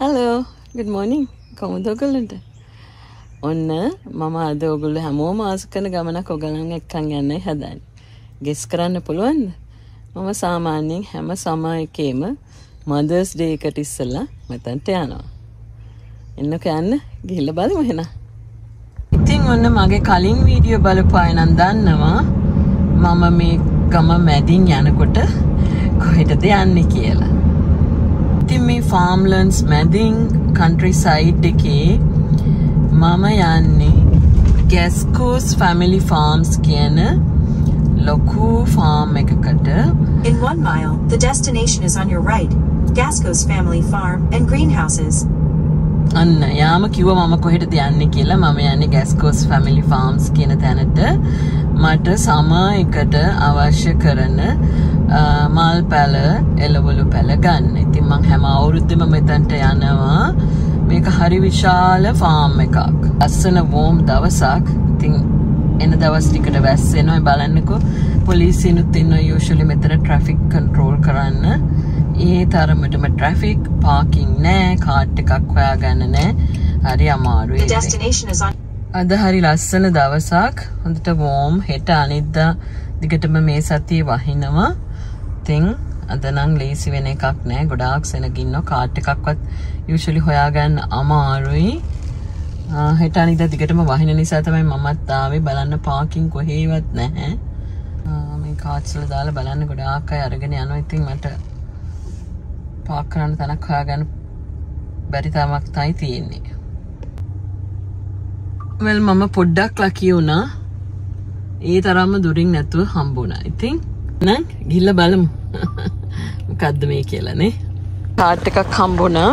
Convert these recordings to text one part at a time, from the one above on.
Hello ගඩ මෝනිින් කොමුද ඔගොල්ලට ඔන්න මම අද ඔගුල්ල හැමෝම ආස කන ගමනක් ඔගලන් එක්කන් යන්න හදන්න. ගෙස් කරන්න පුළුවන්ද? මම සාමාන්‍යයෙන් හැම සමායකේම මදර්ස් ඩේකට ඉස්සල්ලා මෙතන්ට යනවා. එන්නක යන්න. ගිහිල්ල බලමු හෙන ඉතින් ඔන්න මගේ කලින් වීඩියෝ බලපායනන් දන්නවා මම මේ ගම මැදින් යනකොට කොහෙටද යන්නේ කියලා. ඉතින් මේ ෆාම්ලන්ස් මැදින් කන්ට්‍රි සයිඩ් එකේ මම යන්නේ ගැස්කෝස් ෆැමිලි ෆාම්ස් කියන ලොකු ෆාම් එකකට In one mile, the destination is on your right. Gasco's family farm and greenhouses. අන්න යාම කිව්ව මම කොහෙටද යන්නේ කියලා මම යන්නේ ගැස්කෝස් ෆැමිලි ෆාම්ස් කියන තැනට මට සම එකට අවශ්‍ය කරන අ, මල් පැල එළවලු පැල ගන්න. ඉතින් මං හැම අවුරුද්දෙම මෙතනට යනවා. මේක හරි විශාල ෆාම් එකක්. ලස්සන වෝම් දවසක්. ඉතින් එන දවස් ටිකට වැස්සෙනවා බලන්නකෝ. පොලිසියනුත් ඉන්නවා යූෂුවලි මෙතන ට්‍රැෆික් කන්ට්‍රෝල් කරන්න. ඒ තරමටම ට්‍රැෆික් පාකින් නෑ කාට් එකක් හොයාගන්න නෑ. හරි The අමාරුයි. Destination is on අද හරි ලස්සන දවසක්. හොඳට වෝම් හෙට අනිද්දා දිගටම මේ සතිය වහිනවා. තිං අදනං ලේසි වෙන එකක් නෑ. ගොඩාක් සෙනගින්න කාට් එකක්වත් යුෂලි හොයාගන්න අමාරුයි. ආ, හෙට අනිද දිගටම වහින නිසා තමයි මමත් ආවේ. බලන්න පාකින් කොහේවත් නැහැ. ආ, මේ කාත්සල දාලා බලන්න ගොඩාක් අය අරගෙන යනවා. ඉතින් මට පාක් කරන්න තැනක් හොයාගන්න බැරි තමක් තයි තියෙන්නේ. වෙල් මම පොඩ්ඩක් ලකී වුණා. ඒ තරම්ම දුරින් නැතුව හම්බුණා ඉතින් නං ගිල්ල බලමු. මොකක්ද මේ කියලනේ කාට් එකක් හම්බුණා.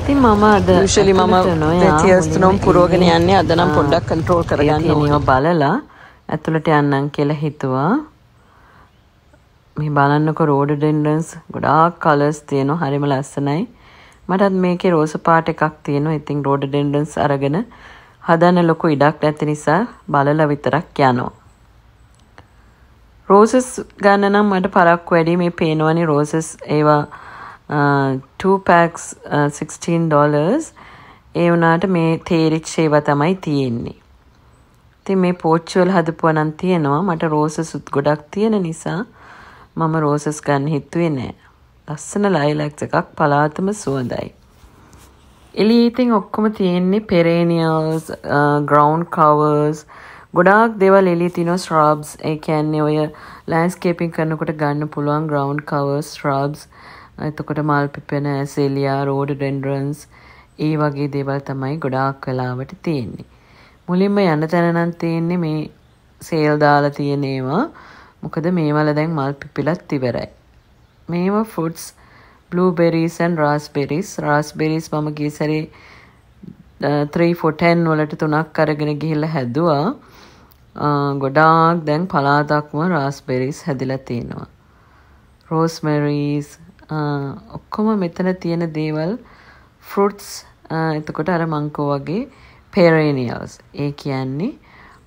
ඉතින් මම අද ෂලි මම තියස්තුනම් පුරෝගෙන යන්නේ අදනම් පොඩ්ඩක් කන්ට්‍රෝල් කරගන්න ඕන. බලලා ඇතුළට යන්නම් කියලා හිතුවා. මේ බලන්නකො රෝඩ ඩෙන්ඩන්ස් ගොඩාක් කලර්ස් තියෙනවා හරිම ලස්සනයි. මටත් මේකේ රෝස පාට එකක් තියෙනවා. ඉතින් රෝඩ ඩෙන්ඩන්ස් අරගෙන හදන්න ලොකු ඉඩක් නැති නිසා බලලා විතරක් යනවා. රෝසස් ගන්න නම් මට පරක් වැඩි. මේ පේනවනි රෝසස්. ඒවා 2 පැක්ස් 16 ඩොලර්ස් ඒ වුණාට මේ තේරිච් ඒවා තමයි තියෙන්නේ. ඉතින් මේ පෝච්චුවල හදපුවා නම් තියෙනවා. මට රෝසසුත් ගොඩක් තියෙන නිසා මම රෝසස් ගන්න හිතුවේ නෑ. ලස්සන ලයිලැක්ස් එකක් පලාතම සුවඳයි. එළියේ ඉතින් ඔක්කොම තියෙන්නේ පෙරේනියල්ස් ග්‍රවුන්ඩ් කවර්ස් ගොඩාක් දේවල් එළියේ තියෙනවා ස්රබ්ස් ඒ කියන්නේ ඔය ලෑන්ඩ්ස්කේපින් කරනකොට ගන්න පුළුවන් ග්‍රවුන්ඩ් කවර්ස් ස්රබ්ස් එතකොට මල් පිපෙන ඇසෙලියා රෝඩ ඩෙන්ඩරන්ස් ඒ වගේ දේවල් තමයි ගොඩාක් වෙලාවට තියෙන්නේ. මුලින්ම යන තැන නම් තියෙන්නේ මේ සේල් දාලා තියෙන ඒවා. මොකද මේවල දැන් මල් පිපිලත් ඉවරයි. මේවා ෆුඩ්ස් බ්ලූබෙරීසන් රාස්බෙරිස් රාස්බෙරිස් මම ගිය සැරේ 3 for 10 වලට තුනක් අරගෙන ගිහිල්ලා හැදුවා. අ, ගොඩාක් දැන් පලාතක්ම රාස්බෙරිස් හැදිලා තියෙනවා. රෝස්මරීස් ඔක්කොම මෙතන තියෙන දේවල් ෆෘට්ස් එතකොට අර මංකෝ වගේ පෙරේනියල්ස් ඒ කියන්නේ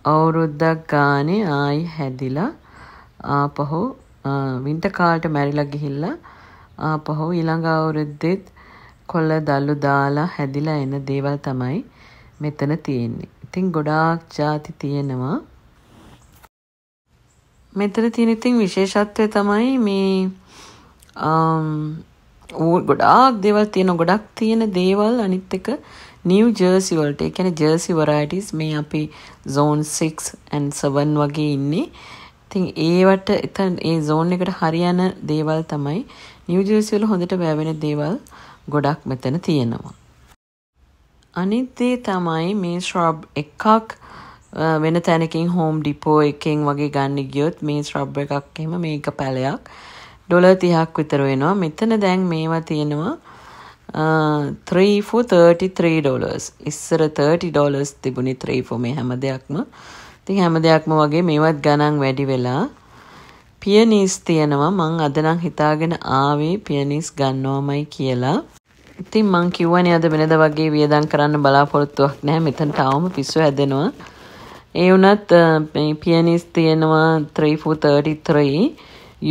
අවුරුද්දක් ගානේ ආයි හැදිලා ආපහු වින්ට කාල්ට මැරිලා ගිහිල්ලා ආපහු ඊළඟ අවුරුද්දෙත් කොල්ල දල්ලු දාලා හැදිලා එන දේවල් තමයි මෙතන තියෙන්නේ. ඉතින් ගොඩාක් ಜಾති තියෙනවා. මෙතන තියෙන ඉතින් විශේෂත්වය තමයි මේ අම්, ඌ ගොඩාක් දේවල් තියෙන ගොඩක් තියෙන දේවල් අනිත් එක නිව් ජර්සි වලට ඒ කියන්නේ ජර්සි වරයිටිස් මේ අපි zone 6 and 7 වගේ ඉන්නේ. ඉතින් ඒවට එතන ඒ zone එකට හරියන දේවල් තමයි නිව් ජර්සි වල හොඳට වැවෙන දේවල් ගොඩක් මෙතන තියෙනවා. අනිත් දේ තමයි මේ ශ්‍රබ් එකක් අ, වෙන තැනකින් හෝම් ඩිපෝ එකෙන් වගේ ගන්න ගියොත් මේ ශ්‍රබ් එකක් එහෙම මේක පැලයක් ඩොලර් 30ක් විතර වෙනවා. මෙතන දැන් මේවා තියෙනවා අ, 3 for 33 dollars. ඉස්සර 30 dollars තිබුණේ 3 for මේ හැම දෙයක්ම. ඉතින් හැම දෙයක්ම වගේ මේවත් ගණන් වැඩි වෙලා පියනීස් තියෙනවා මං අද නම් හිතාගෙන ආවේ පියනීස් ගන්නවමයි කියලා. ඉතින් මං කිව්වනේ අද වෙනද වගේ වියදම් කරන්න බලාපොරොත්තුවක් නැහැ. මෙතනට આવම පිස්සු හැදෙනවා. ඒ වුණත් අ, මේ පියනීස් තියෙනවා 3 for 33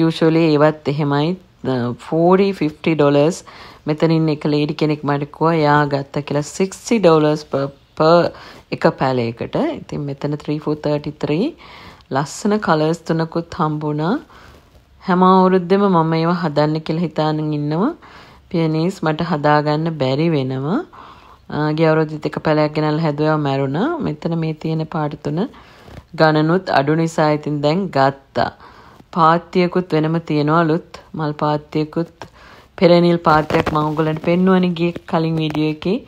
usually ඒවත් එහෙමයි 40 50 dollars මෙතනින් එක ලේඩි කෙනෙක් මට කිව්වා එයා ගත්ත කියලා 60 ඩොලර්ස් per per එක පැලයකට. ඉතින් මෙතන 3433 ලස්සන කලර්ස් තුනකුත් හම්බුණා. හැම අවුරුද්දෙම මම ඒවා හදන්න කියලා හිතාගෙන ඉන්නවා. පියනීස් මට හදාගන්න බැරි වෙනවා. ගිය අවුරුද්දෙත් එක පැලයක් ගෙනල්ලා හැදුවා මැරුණා. මෙතන මේ තියෙන පාට තුන ගණනුත් අඩු නිසා ඉතින් දැන් ගත්තා. පාත්තියකුත් වෙනම තියෙනවලුත් මල් පාත්තියකුත් පෙරනිල් පාත්‍රයක් මම ඔයගලන්ට පෙන්වන්නේ ගිය කලින් වීඩියෝ එකේ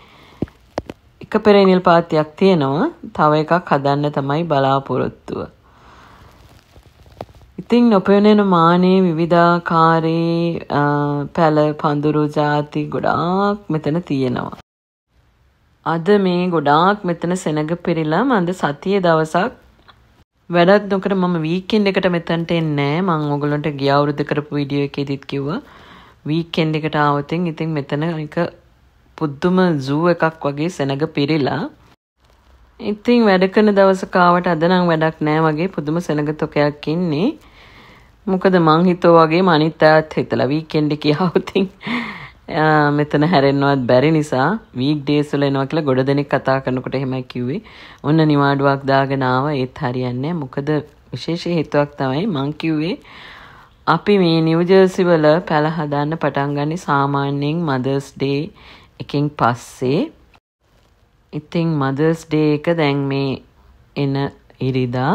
එක පෙරනිල් පාත්තියක් තියෙනවා. තව එකක් හදන්න තමයි බලාපොරොත්තුව. ඉතින් නොපෙනෙන මානේ විවිධාකාරී පැල පඳුරු ಜಾති ගොඩාක් මෙතන තියෙනවා. අද මේ ගොඩාක් මෙතන සෙනග පිරිලා මන්ද සතියේ දවසක් වැඩක් නොකර මම වීකෙන්ඩ් එකට මෙතනට එන්නේ මං ඔයගොල්ලන්ට ගිය අවුරුද්ද කරපු වීඩියෝ එකේදීත් කිව්වා. වීකෙන්ඩ් එකට ආවතින් ඉතින් මෙතන එක පුදුම සූ එකක් වගේ සෙනග පිරීලා ඉතින් වැඩ කරන දවසක ආවට අද නම් වැඩක් නෑ වගේ පුදුම සෙනග තොකයක් ඉන්නේ. මොකද මං හිතෝ වගේ අනිත් අයත් හිතලා වීකෙන්ඩ් එකේ ආවතින් මෙතන හැරෙන්නවත් බැරි නිසා වීක් ඩේස් වල එනවා කියලා ගොඩ දෙනෙක් කතා කරනකොට එහෙමයි කිව්වේ. ඔන්න නිවාඩුවක් දාගෙන ආවා ඒත් හරියන්නේ මොකද විශේෂ හේතුවක් තමයි මං කිව්වේ අපි මේ නිව් ජර්සි වල පැල හදන්න පටන් ගන්නේ සාමාන්‍යයෙන් මදර්ස් ඩේ එකෙන් පස්සේ. ඉතින් මදර්ස් ඩේ එක දැන් මේ එන ඉරිදා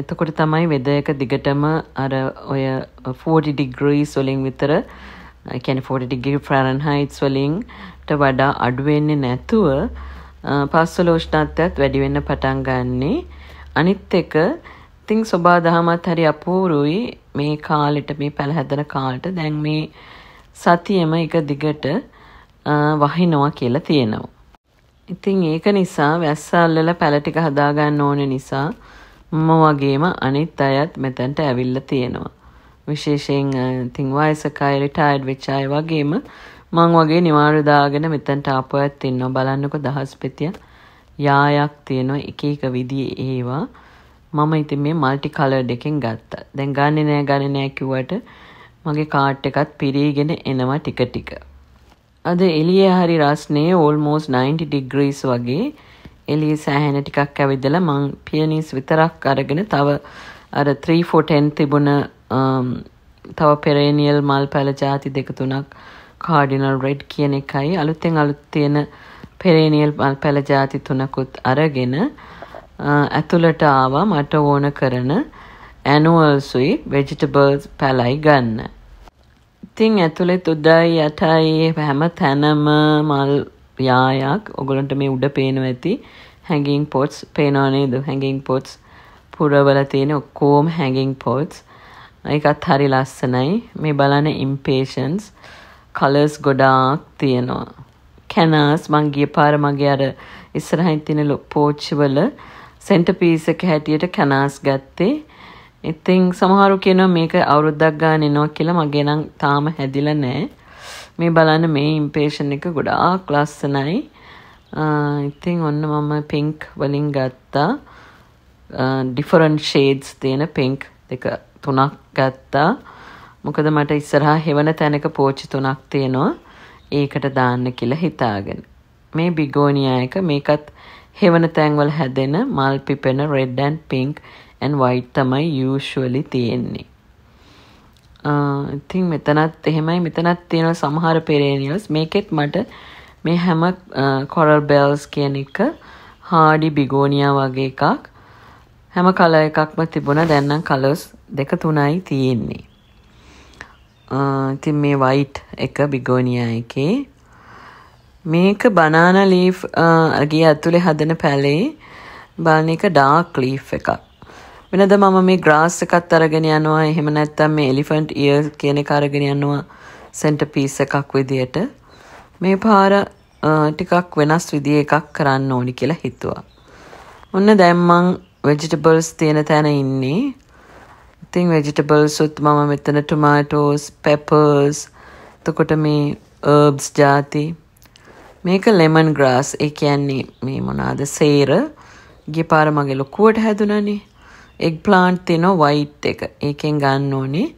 එතකොට තමයි වෙද එක දිගටම අර ඔය 40 ඩිග්‍රීස් වලින් විතර කැන 40 ඩිග්‍රී ෆරන්හයිට්ස් වලින්ට වඩා අඩුවෙන්නේ නැතුව පස්සල උෂ්ණත්වයත් වැඩිවෙන්න පටන් ගන්නේ අනිත් එක ඉතිං සොබා දහමත් හරි අපූරුයි මේ කාලෙට මේ පැළහැදන කාලට දැන් මේ සතියම එක දිගට වහිනවා කියලා තියෙනවා. ඉතින් ඒක නිසා වැස්සල්ලල පැලටික හදාගන්න ඕන නිසා මම වගේම අනිත් අයත් මෙතැන්ට ඇවිල්ල තියෙනවා. විශේෂයෙන් ඉතින් වයසක අය රිටයර්ඩ් වෙච්ච අය වගේම මං වගේ නිවාඩු දාගෙන මෙතනට ආපු අයත් ඉන්නවා බලන්නකො දහස් පෙතිය යායක් තියෙනවා එක එක විදිහේ ඒවා මම ඉතින් මේ මල්ටි කලර්ඩ් එකෙන් ගත්තා. දැන් ගන්නෙ නෑ ගන්නෙ නෑ කිව්වට මගේ කාට් එකත් පිරීගෙන එනවා ටික ටික. අද එළියේ හරි රස්නේ ඕල්මෝස් 90 ඩිග්‍රීස් වගේ එළියේ සෑහෙන ටිකක් ඇවිදලා මං පියනීස් විතරක් අරගෙන තව අර 3 4 10 තිබුණ um, තව පෙරේනියල් මල් පැල ජාති දෙක තුනක් කාඩිනල් රෙඩ් කියන එකයි අලුත්තෙන් අලුත් තියෙන පෙරේනියල් මල් පැල ජාති තුනකුත් අරගෙන uh, ඇතුළට ආවා මට ඕන කරන ඇනුවල්සුයි වෙජිටබර්ස් පැලයි ගන්න. ඉතින් ඇතුළෙත් උදයි යටයි හැම තැනම මල් යායක්. ඔගොලන්ට මේ උඩ පේනව ඇති. හැඟින් පොට්ස් පේනවානේද හැඟින් පොට්ස් පුරවල තියෙන ඔක්කෝම හැඟින් පොට්ස් ඒකත් හරි ලස්සනයි. මේ බලන ඉම්පේෂන්ස් කලර්ස් ගොඩාක් තියෙනවා. කැනර්ස් මං ගිය පාර මගේ අර ඉස්සරහින් තියෙන පෝච්චිවල සෙන්ටර් පීස් එක හැටියට කැනර්ස් ගත්තේ. ඉතින් සමහරු කියනවා මේක අවුරුද්දක් ගාන එනවා කියලා මගේ නම් තාම හැදිලා නැහැ. මේ බලන්න මේ ඉම්පේෂන් එක ගොඩාක් ලස්සනයි. ඉතින් ඔන්න මම පින්ක් වලින් ගත්තා. ඩිෆරන්ට් ෂේඩ්ස් තියෙන පින්ක් දෙක තුනක් ගත්තා. මොකද මට ඉස්සරහා හෙවන තැනක පෝච්චි තුනක් තියෙනවා. ඒකට දාන්න කියලා හිතාගෙන. මේ බිගෝනියා එක මේකත් හෙවන තැන්වල හැදෙන මල් පිපෙන red and pink and white තමයි යූෂුවලි තියෙන්නේ ඉතින් මෙතනත් එහෙමයි මෙතනත් තියෙන සමහර පෙරේනියල්ස් මේකෙත් මට මේ හැම කොරල් බෙල්ස් කියන එක හාඩි බිගෝනියා වගේ එකක් හැම කල එකක්ම තිබුණ දැන්නම් කලස් දෙක තුනයි තියෙන්නේ. ඉතින් මේ වයිට් එක බිගෝනියා එකේ මේක බනාන ලීෆ් අගේ ඇතුලේ හදන පැලේ බලන එක ඩාර්ක් ලීෆ් එකක්. වෙනද මම මේ ග්‍රාස් එකත් අරගෙන යනවා. එහෙම නැත්නම් මේ එලිෆන්ට් ඉයර් කියන එක අරගෙන යනවා සෙන්ටර් පීස් එකක් විදියට. මේ පාර ටිකක් වෙනස් විදිය එකක් කරන්න ඕනි කියලා හිතුවා. ඔන්න දැන් මං වෙජිටබල්ස් තියෙන තැන ඉන්නේ. ඉතින් වෙජිටබල්ස් උත් මම මෙතන ටොමාටෝස් පෙපර්ස් එතකොට මේ හර්බ්ස් ಜಾති මේක ලෙමන් ග්‍රාස් ඒ කියන්නේ මේ මොනවාද? සේර. ගිය පාර මගේ ලොකුවට හැදුනනේ එග් ප්ලාන්ට් තියෙනවා වයිට් එක ඒකෙන් ගන්න ඕනේ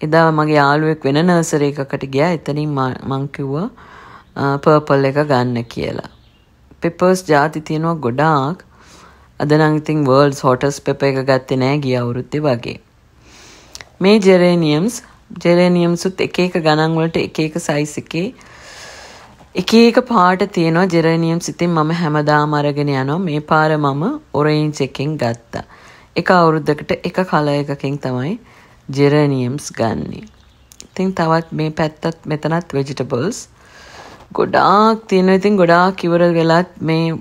එදා මගේ යාළුවෙක් වෙන නර්සරි එකකට ගියා. එතනින් මං කිව්වා පර්පල් එක ගන්න කියලා. පෙපර්ස් ಜಾති තියෙනවා ගොඩාක්. අද නම් ඉතින් වර්ල්ඩ්ස් හොටස් පෙපර් එක ගත්තේ නෑ ගිය අවුරුද්දේ වගේ. මේ ජෙරේනියම්ස් ජෙරේනියම්සුත් එක එක ගණන් වලට එක එක සයිස් එකේ එක එක පාට තියෙනවා ජෙරේනියම්ස් ඉතින් මම හැමදාම අරගෙන යනවා මේ පාර මම ඔරේන්ජ් එකෙන් ගත්තා. එක අවුරුද්දකට එක කලර් එකකින් තමයි ජෙරේනියම්ස් ගන්නෙ. ඉතින් තවත් මේ පැත්තත් මෙතනත් වෙජිටබල්ස් ගොඩාක් තියෙනවා. ඉතින් ගොඩාක් ඉවර වෙලත් මේ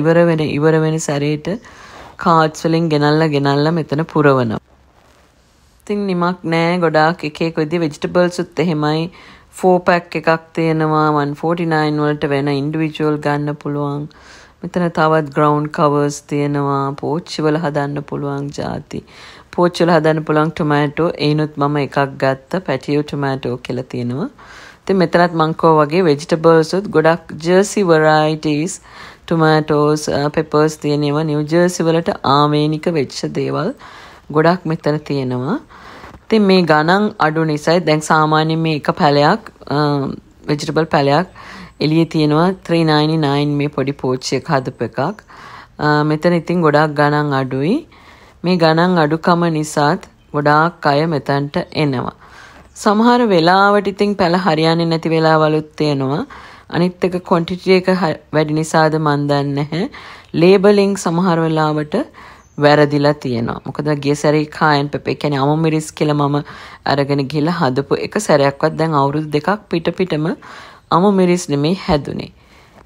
ඉවර වෙන ඉවර වෙන සැරේට කාඩ්ස් වලින් ගෙනල්ලා ගෙනල්ලා මෙතන පුරවනවා. ඉතින් නිමක් නෑ ගොඩාක් එක එක විදිහේ වෙජිටබල්ස් උත් එහෙමයි ෆෝ පැක් එකක් තියෙනවා 149 වලට වෙන ඉන්ඩිවිජුවල් ගන්න පුළුවන් මෙතන තවත් ග්‍රවුන්ඩ් කවර්ස් තියෙනවා. පෝච්චි වල හදන්න පුළුවන් ಜಾති. පෝච්චි වල හදන්න පුළුවන් ටොමැටෝ ඒනොත් මම එකක් ගත්ත. පැටියෝ ටොමැටෝ කියලා තියෙනවා. ඉතින් මෙතනත් මං කෝ වගේ වෙජිටබල්ස් උත් ගොඩක් ජර්සි වරයිටිස් ටොමැටෝස් පෙපර්ස් තියෙනවා. නිව් ජර්සි වලට ආමේනික වෙච්ච දේවල් ගොඩක් මෙතන තියෙනවා. ඉතින් මේ ගණන් අඩු නිසායි දැන් සාමාන්‍යයෙන් මේ එක පැලයක් uh, වෙජිටබල් පැලයක් එළියේ තියෙනවා 399 මේ පොඩි පෝච්චි එක හදපු එකක්. මෙතන ඉතින් ගොඩාක් ගණන් අඩුයි. මේ ගණන් අඩුකම නිසාත් ගොඩාක් අය මෙතනට එනවා. සමහර වෙලාවට ඉතින් පැල හරියන්නේ නැති වෙලාවලුත් තියෙනවා. අනිත් එක ක්වොන්ටිටි එක වැඩි නිසාද මන් දන්නේ නැහැ. ලේබලින් සමහර වෙලාවට වැරදිලා තියෙනවා. මොකද ගිය සැරේ කායන් පෙපේ කියන්නේ අමමිරිස් කියලා මම අරගෙන ගිහලා හදපු එක සැරයක්වත් දැන් අවුරුදු දෙකක් පිට පිටම අමමිරිස් නෙමේ හැදුනේ.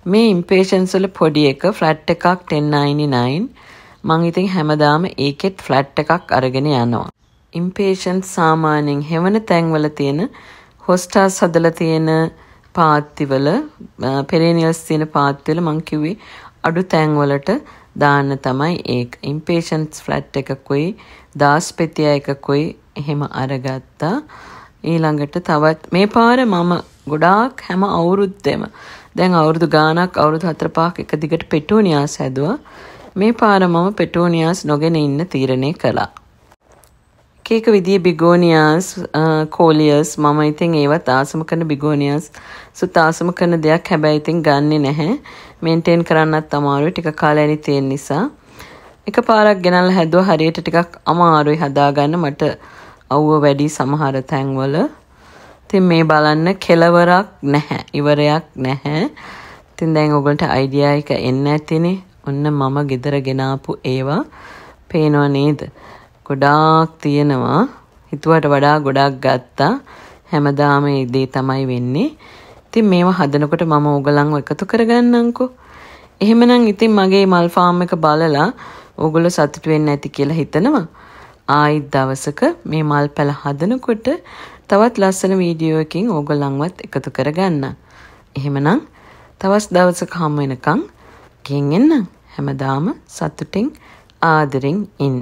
මේ ඉම්පේෂන්ස් වල පොඩි එක ෆ්ලැට් එකක් 1099 මං ඉතින් හැමදාම ඒකෙත් ෆ්ලැට් එකක් අරගෙන යනවා. ඉම්පේෂන්ස් සාමාන්‍යයෙන් හෙවන තැන්වල තියෙන හොස්ටාස් හදලා තියෙන පාත්තිවල පෙරේනියල්ස් තියෙන පාත්තිවල මං කිව්වේ අඩු තැන්වලට දාන්න තමයි ඒක. ඉම්පේෂන්ස් ෆ්ලැට් එකකුයි දාස් පෙතිය එකකුයි එහෙම අරගත්තා. ඊළඟට තවත් මේ පාර මම ගොඩාක් හැම අවුරුද්දෙම දැන් අවුරුදු ගාණක් අවුරුදු 4 5ක් එක දිගට පෙටෝනියාස් හැදුවා. මේ පාර මම පෙටෝනියාස් නොගෙන ඉන්න තීරණය කළා. එක විදිය බිගෝනියාස් කෝලියස් මම ඉතින් ඒවත් ආසම කරන බිගෝනියාස් සුත් ආසම කරන දෙයක් හැබැයි ඉතින් ගන්නෙ නැහැ. මේන්ටේන් කරන්නත් අමාරුයි ටික කාලයනි තියෙන නිසා. එක පාරක් ගෙනල්ලා හැදුවා හරියට ටිකක් අමාරුයි හදාගන්න මට අවුව වැඩි සමහර තැන්වල. ඉතින් මේ බලන්න කෙලවරක් නැහැ. ඉවරයක් නැහැ. ඉතින් දැන් ඔයගලන්ට අයිඩියා එක එන්න ඇතිනේ. ඔන්න මම ගෙදර ගෙනාපු ඒවා පේනව නේද? ගොඩාක් තියෙනවා. හිතුවට වඩා ගොඩක් ගත්තා. හැමදාම ඒ දේ තමයි වෙන්නේ. ඉතින් මේවා හදනකොට මම ඕගලන්ව එකතු කරගන්නම්කෝ. එහෙමනම් ඉතින් මගේ මල් ෆාම් එක බලලා ඕගොල්ලෝ සතුටු වෙන්න ඇති කියලා හිතනවා. ආයිත් දවසක මේ මල් පැල හදනකොට තවත් ලස්සන වීඩියෝ එකකින් ඕගොල්ලන්වත් එකතු කරගන්න. එහෙමනම් තවස් දවසක හම් වෙනකන් ගෙන් එන්න හැමදාම සතුටින් ආදරෙන් ඉන්න.